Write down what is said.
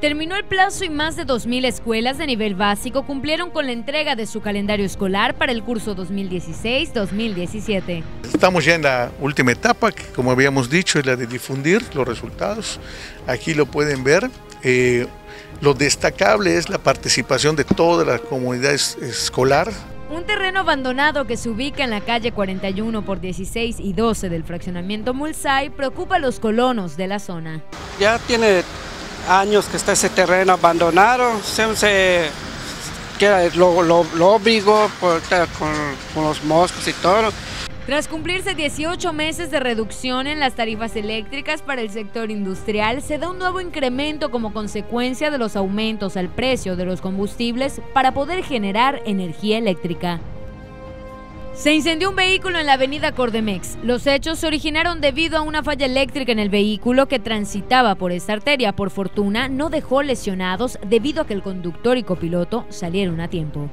Terminó el plazo y más de 2.000 escuelas de nivel básico cumplieron con la entrega de su calendario escolar para el curso 2016-2017. Estamos ya en la última etapa, que como habíamos dicho es la de difundir los resultados. Aquí lo pueden ver. Eh, lo destacable es la participación de toda la comunidad escolar. Un terreno abandonado que se ubica en la calle 41 por 16 y 12 del fraccionamiento Mulsay preocupa a los colonos de la zona. Ya tiene años que está ese terreno abandonado, se, se lo, lo, lo por, con, con los moscos y todo. Tras cumplirse 18 meses de reducción en las tarifas eléctricas para el sector industrial, se da un nuevo incremento como consecuencia de los aumentos al precio de los combustibles para poder generar energía eléctrica. Se incendió un vehículo en la avenida Cordemex. Los hechos se originaron debido a una falla eléctrica en el vehículo que transitaba por esta arteria. Por fortuna, no dejó lesionados debido a que el conductor y copiloto salieron a tiempo.